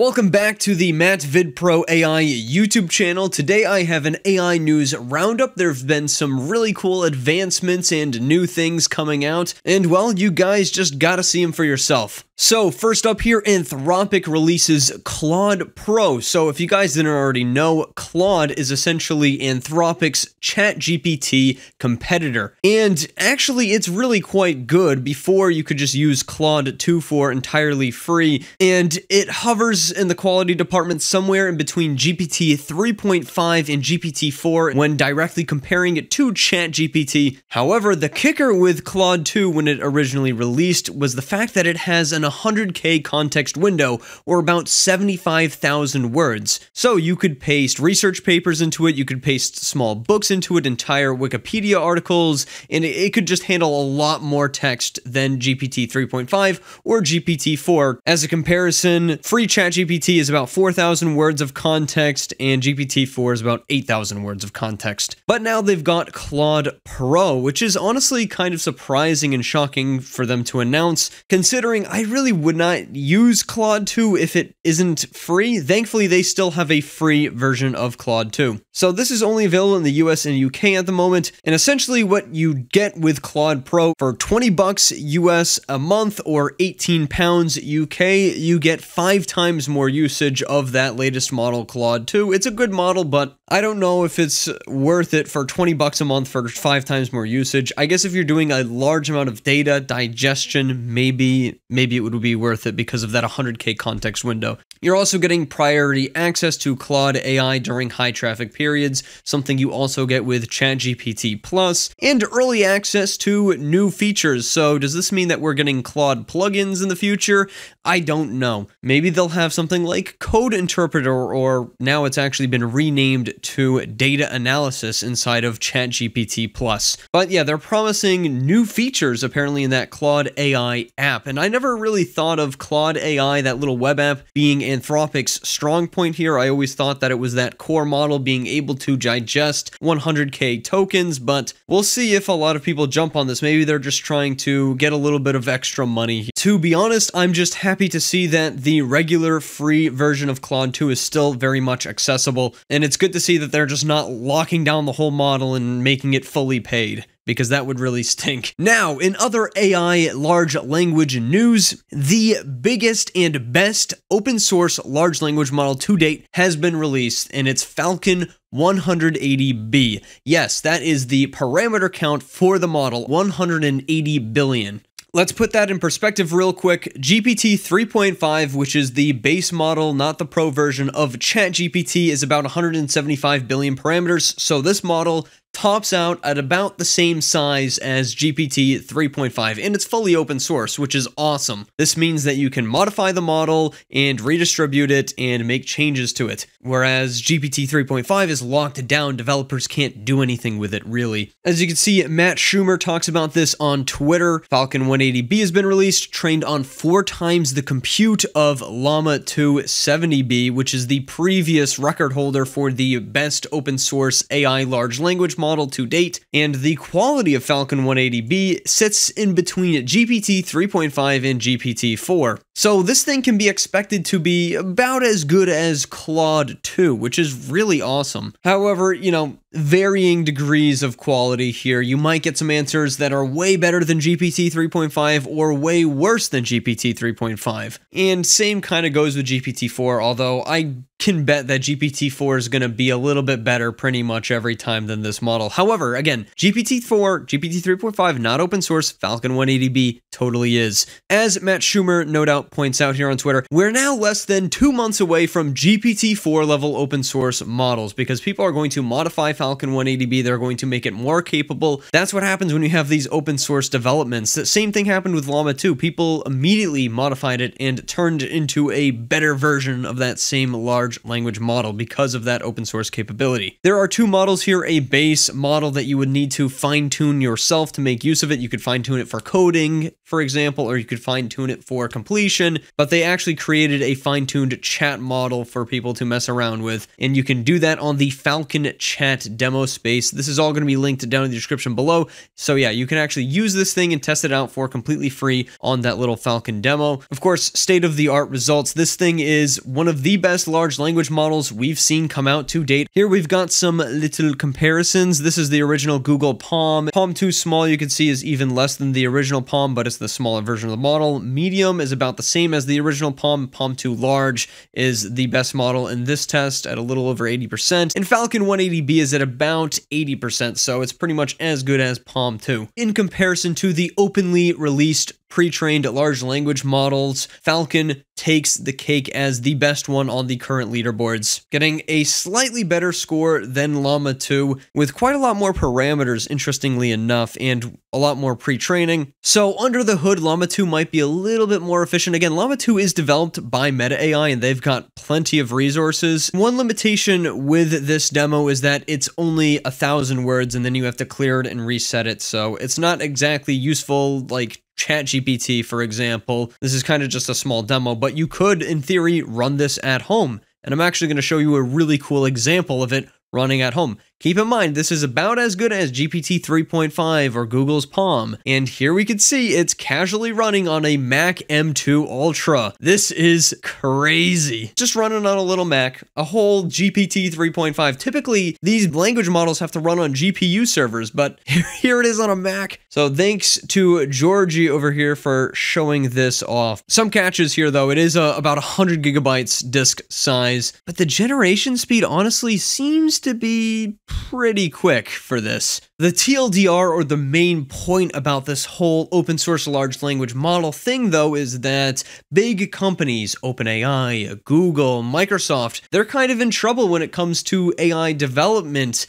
Welcome back to the Matt VidPro AI YouTube channel. Today I have an AI news roundup. There have been some really cool advancements and new things coming out, and well, you guys just gotta see them for yourself. So, first up here, Anthropic releases Claude Pro. So, if you guys didn't already know, Claude is essentially Anthropic's ChatGPT competitor. And actually, it's really quite good. Before, you could just use Claude 2 for entirely free, and it hovers in the quality department somewhere in between GPT 3.5 and GPT 4 when directly comparing it to ChatGPT. However, the kicker with Claude 2 when it originally released was the fact that it has an 100k context window, or about 75,000 words. So you could paste research papers into it, you could paste small books into it, entire Wikipedia articles, and it could just handle a lot more text than GPT 3.5 or GPT 4. As a comparison, free ChatGPT is about 4,000 words of context, and GPT 4 is about 8,000 words of context. But now they've got Claude Pro, which is honestly kind of surprising and shocking for them to announce, considering I really really would not use Claude 2 if it isn't free. Thankfully, they still have a free version of Claude 2. So this is only available in the US and UK at the moment, and essentially what you get with Claude Pro for 20 bucks US a month or 18 pounds UK, you get 5 times more usage of that latest model Claude 2. It's a good model, but I don't know if it's worth it for 20 bucks a month for 5 times more usage. I guess if you're doing a large amount of data digestion, maybe maybe it would would be worth it because of that 100k context window. You're also getting priority access to Claude AI during high traffic periods, something you also get with ChatGPT Plus, and early access to new features. So, does this mean that we're getting Claude plugins in the future? I don't know. Maybe they'll have something like Code Interpreter, or now it's actually been renamed to Data Analysis inside of ChatGPT Plus. But yeah, they're promising new features apparently in that Claude AI app, and I never really thought of Claude AI, that little web app, being Anthropic's strong point here. I always thought that it was that core model being able to digest 100k tokens, but we'll see if a lot of people jump on this. Maybe they're just trying to get a little bit of extra money. To be honest, I'm just happy to see that the regular free version of Claude 2 is still very much accessible, and it's good to see that they're just not locking down the whole model and making it fully paid because that would really stink. Now, in other AI large language news, the biggest and best open source large language model to date has been released, and it's Falcon 180B. Yes, that is the parameter count for the model 180 billion. Let's put that in perspective real quick. GPT 3.5, which is the base model, not the pro version of ChatGPT, is about 175 billion parameters. So this model tops out at about the same size as GPT 3.5, and it's fully open source, which is awesome. This means that you can modify the model and redistribute it and make changes to it, whereas GPT 3.5 is locked down, developers can't do anything with it, really. As you can see, Matt Shumer talks about this on Twitter. Falcon 180B has been released, trained on four times the compute of Llama 2 70B, which is the previous record holder for the best open source AI large language model to date, and the quality of Falcon 180B sits in between GPT 3.5 and GPT 4. So this thing can be expected to be about as good as Claude 2, which is really awesome. However, you know, varying degrees of quality here. You might get some answers that are way better than GPT 3.5 or way worse than GPT 3.5. And same kind of goes with GPT 4, although I can bet that GPT-4 is going to be a little bit better pretty much every time than this model. However, again, GPT-4, GPT 3.5, not open source, Falcon 180B totally is. As Matt Shumer no doubt points out here on Twitter, we're now less than two months away from GPT-4 level open source models because people are going to modify Falcon 180B, they're going to make it more capable. That's what happens when you have these open source developments. The same thing happened with Llama 2. People immediately modified it and turned into a better version of that same large language model because of that open source capability. There are two models here, a base model that you would need to fine tune yourself to make use of it. You could fine tune it for coding, for example, or you could fine tune it for completion, but they actually created a fine tuned chat model for people to mess around with. And you can do that on the Falcon chat demo space. This is all going to be linked down in the description below. So yeah, you can actually use this thing and test it out for completely free on that little Falcon demo. Of course, state of the art results. This thing is one of the best large language models we've seen come out to date. Here we've got some little comparisons. This is the original Google Palm. Palm 2 small you can see is even less than the original Palm, but it's the smaller version of the model. Medium is about the same as the original Palm. Palm 2 large is the best model in this test at a little over 80%. And Falcon 180B is at about 80%, so it's pretty much as good as Palm 2. In comparison to the openly released pre-trained large language models, Falcon takes the cake as the best one on the current leaderboards, getting a slightly better score than Llama 2 with quite a lot more parameters interestingly enough and a lot more pre-training. So under the hood, Llama 2 might be a little bit more efficient. Again, Llama 2 is developed by Meta AI and they've got plenty of resources. One limitation with this demo is that it's only a thousand words and then you have to clear it and reset it. So it's not exactly useful like ChatGPT, for example. This is kind of just a small demo, but you could, in theory, run this at home. And I'm actually going to show you a really cool example of it running at home. Keep in mind, this is about as good as GPT 3.5 or Google's Palm, and here we can see it's casually running on a Mac M2 Ultra. This is crazy. Just running on a little Mac, a whole GPT 3.5. Typically, these language models have to run on GPU servers, but here it is on a Mac. So thanks to Georgi over here for showing this off. Some catches here though, it is uh, about 100 gigabytes disk size, but the generation speed honestly seems to be pretty quick for this. The TLDR, or the main point about this whole open source large language model thing, though, is that big companies, OpenAI, Google, Microsoft, they're kind of in trouble when it comes to AI development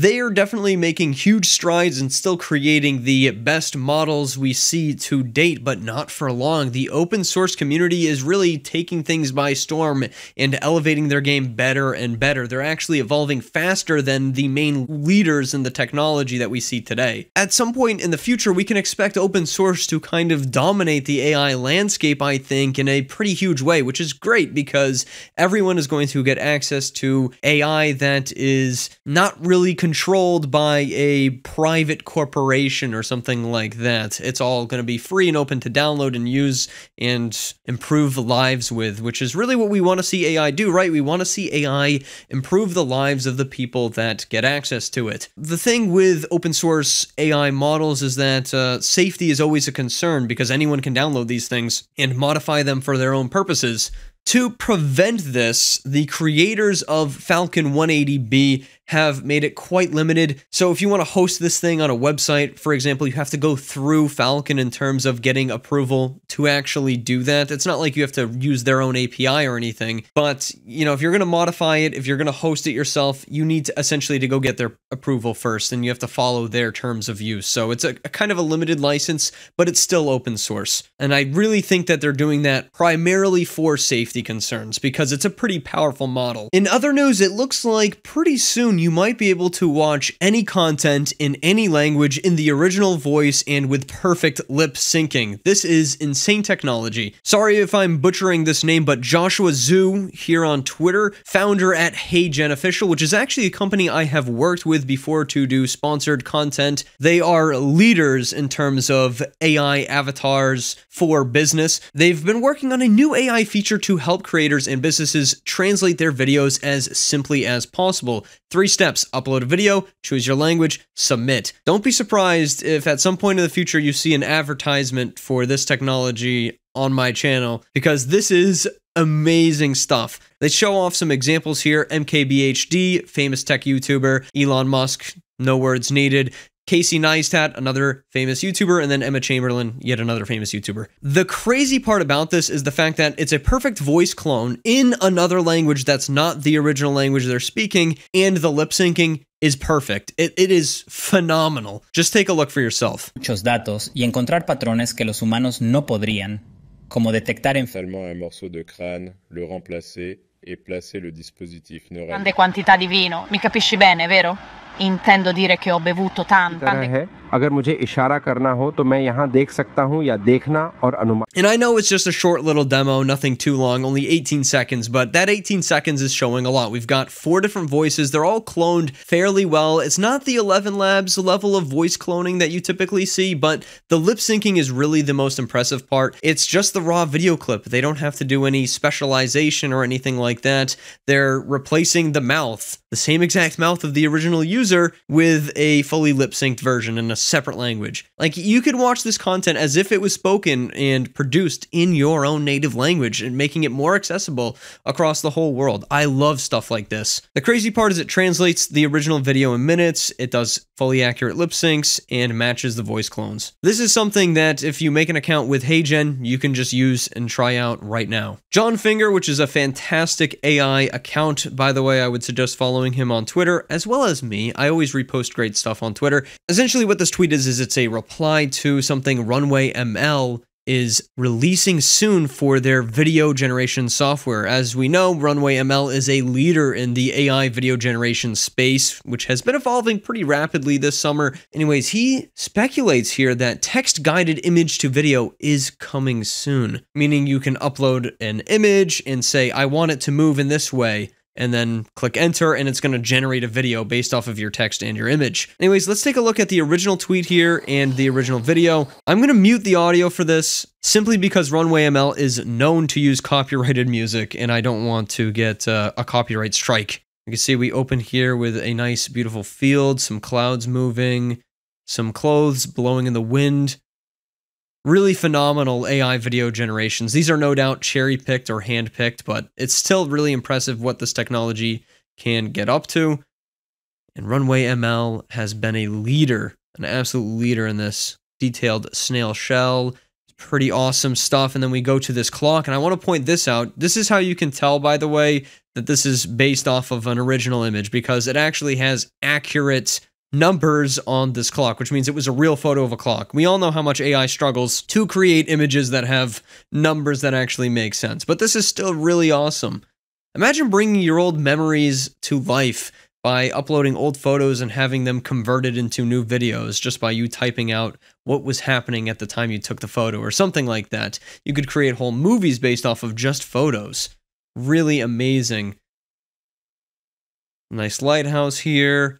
they are definitely making huge strides and still creating the best models we see to date, but not for long. The open source community is really taking things by storm and elevating their game better and better. They're actually evolving faster than the main leaders in the technology that we see today. At some point in the future, we can expect open source to kind of dominate the AI landscape, I think, in a pretty huge way, which is great because everyone is going to get access to AI that is not really controlled by a private corporation or something like that. It's all going to be free and open to download and use and improve lives with, which is really what we want to see AI do, right? We want to see AI improve the lives of the people that get access to it. The thing with open source AI models is that uh, safety is always a concern because anyone can download these things and modify them for their own purposes. To prevent this, the creators of Falcon 180B have made it quite limited. So if you want to host this thing on a website, for example, you have to go through Falcon in terms of getting approval to actually do that. It's not like you have to use their own API or anything, but you know, if you're going to modify it, if you're going to host it yourself, you need to essentially to go get their approval first and you have to follow their terms of use. So it's a, a kind of a limited license, but it's still open source. And I really think that they're doing that primarily for safety concerns because it's a pretty powerful model. In other news, it looks like pretty soon you might be able to watch any content in any language in the original voice and with perfect lip syncing. This is insane technology. Sorry if I'm butchering this name, but Joshua Xu here on Twitter, founder at HeyGen Official, which is actually a company I have worked with before to do sponsored content. They are leaders in terms of AI avatars for business. They've been working on a new AI feature to help creators and businesses translate their videos as simply as possible. Three steps upload a video, choose your language, submit. Don't be surprised if at some point in the future you see an advertisement for this technology on my channel because this is amazing stuff. They show off some examples here MKBHD, famous tech YouTuber, Elon Musk, no words needed. Casey Neistat, another famous YouTuber, and then Emma Chamberlain, yet another famous YouTuber. The crazy part about this is the fact that it's a perfect voice clone in another language that's not the original language they're speaking, and the lip syncing is perfect. It, it is phenomenal. Just take a look for yourself. Muchos datos y encontrar patrones que los humanos no podrían, como detectar en seulement un morceau de crâne, le remplacer et placer le dispositif neural. Grande quantità di vino, mi capisci bene, vero? Intendo dire che ho bevuto tanto. तरह है अगर मुझे इशारा करना हो तो मैं यहाँ देख सकता हूँ या देखना और अनुमान And I know it's just a short little demo, nothing too long, only 18 seconds, but that 18 seconds is showing a lot. We've got four different voices. They're all cloned fairly well. It's not the 11 Labs level of voice cloning that you typically see, but the lip syncing is really the most impressive part. It's just the raw video clip. They don't have to do any specialization or anything like that. They're replacing the mouth, the same exact mouth of the original user, with a fully lip synced version in a separate language. Like you could watch this content as if it was spoken and produced in your own native language and making it more accessible across the whole world. I love stuff like this. The crazy part is it translates the original video in minutes, it does fully accurate lip syncs, and matches the voice clones. This is something that if you make an account with HeyGen, you can just use and try out right now. Jon Finger, which is a fantastic AI account, by the way, I would suggest following him on Twitter as well as me. I always repost great stuff on Twitter. Essentially, what this tweet is is it's a reply to something Runway ML is releasing soon for their video generation software. As we know, Runway ML is a leader in the AI video generation space, which has been evolving pretty rapidly this summer. Anyways, he speculates here that text guided image to video is coming soon, meaning you can upload an image and say, I want it to move in this way and then click enter and it's going to generate a video based off of your text and your image. Anyways, let's take a look at the original tweet here and the original video. I'm going to mute the audio for this simply because Runway ML is known to use copyrighted music and I don't want to get uh, a copyright strike. You can see we open here with a nice beautiful field, some clouds moving, some clothes blowing in the wind really phenomenal AI video generations. These are no doubt cherry picked or hand picked, but it's still really impressive what this technology can get up to. And Runway ML has been a leader, an absolute leader in this detailed snail shell. Pretty awesome stuff. And then we go to this clock, and I want to point this out. This is how you can tell, by the way, that this is based off of an original image because it actually has accurate numbers on this clock, which means it was a real photo of a clock. We all know how much AI struggles to create images that have numbers that actually make sense, but this is still really awesome. Imagine bringing your old memories to life by uploading old photos and having them converted into new videos just by you typing out what was happening at the time you took the photo or something like that. You could create whole movies based off of just photos. Really amazing. Nice lighthouse here.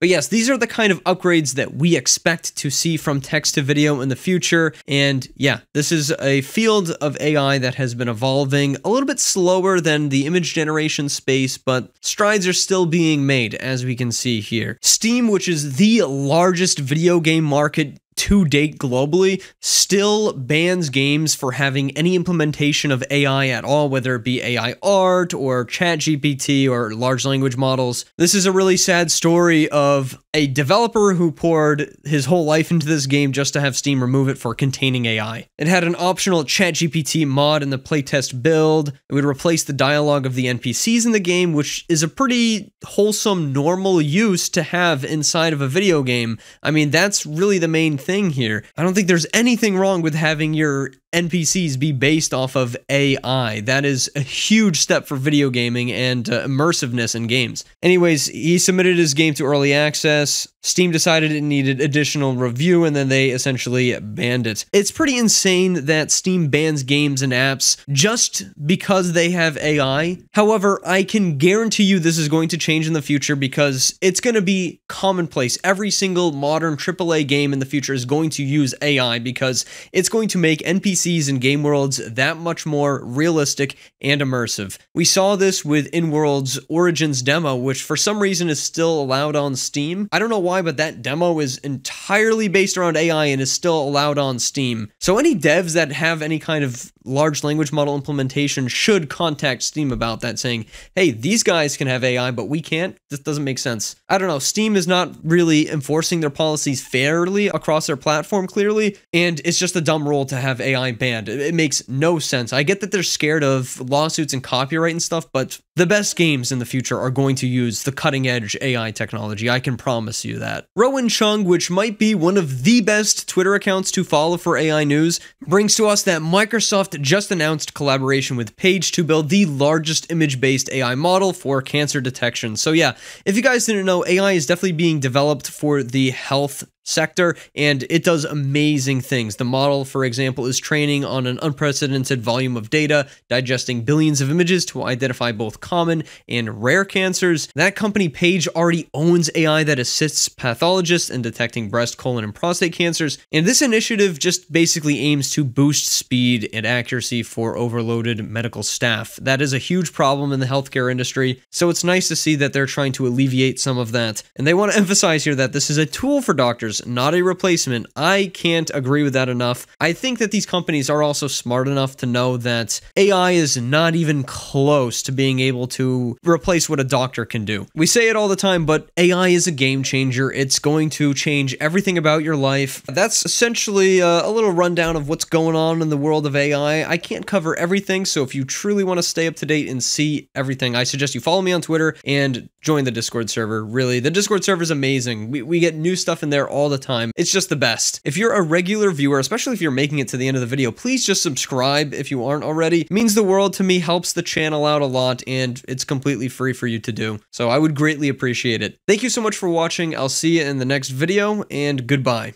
But yes, these are the kind of upgrades that we expect to see from text to video in the future. And yeah, this is a field of AI that has been evolving a little bit slower than the image generation space, but strides are still being made, as we can see here. Steam, which is the largest video game market to date globally still bans games for having any implementation of AI at all, whether it be AI art or chat GPT or large language models. This is a really sad story of a developer who poured his whole life into this game just to have Steam remove it for containing AI. It had an optional chat GPT mod in the playtest build. It would replace the dialogue of the NPCs in the game, which is a pretty wholesome, normal use to have inside of a video game. I mean, that's really the main thing here. I don't think there's anything wrong with having your NPCs be based off of AI. That is a huge step for video gaming and uh, immersiveness in games. Anyways, he submitted his game to early access. Steam decided it needed additional review and then they essentially banned it. It's pretty insane that Steam bans games and apps just because they have AI. However, I can guarantee you this is going to change in the future because it's going to be commonplace. Every single modern AAA game in the future is going to use AI because it's going to make NPCs and game worlds that much more realistic and immersive. We saw this with InWorld's Origins demo, which for some reason is still allowed on Steam. I don't know why, but that demo is entirely based around AI and is still allowed on Steam. So any devs that have any kind of large language model implementation should contact Steam about that, saying, hey, these guys can have AI, but we can't. This doesn't make sense. I don't know. Steam is not really enforcing their policies fairly across their platform, clearly, and it's just a dumb rule to have AI banned. It, makes no sense. I get that they're scared of lawsuits and copyright and stuff, but the best games in the future are going to use the cutting edge AI technology. I can promise you that. Rowan Cheung, which might be one of the best Twitter accounts to follow for AI news, brings to us that Microsoft just announced collaboration with Paige to build the largest image based AI model for cancer detection. So, yeah, if you guys didn't know, AI is definitely being developed for the health sector and it does amazing things. The model, for example, is training on an unprecedented volume of data, digesting billions of images to identify both common and rare cancers. That company Paige already owns AI that assists pathologists in detecting breast, colon, and prostate cancers. And this initiative just basically aims to boost speed and accuracy for overloaded medical staff. That is a huge problem in the healthcare industry. So it's nice to see that they're trying to alleviate some of that. And they want to emphasize here that this is a tool for doctors, not a replacement. I can't agree with that enough. I think that these companies are also smart enough to know that AI is not even close to being able to replace what a doctor can do. We say it all the time, but AI is a game changer. It's going to change everything about your life. That's essentially uh, a little rundown of what's going on in the world of AI. I can't cover everything, so if you truly want to stay up to date and see everything, I suggest you follow me on Twitter and join the Discord server. Really, the Discord server is amazing. We, we get new stuff in there all the time. It's just the best. If you're a regular viewer, especially if you're making it to the end of the video, please just subscribe if you aren't already. It means the world to me, helps the channel out a lot, and it's completely free for you to do. So I would greatly appreciate it. Thank you so much for watching. I'll see you in the next video, and goodbye.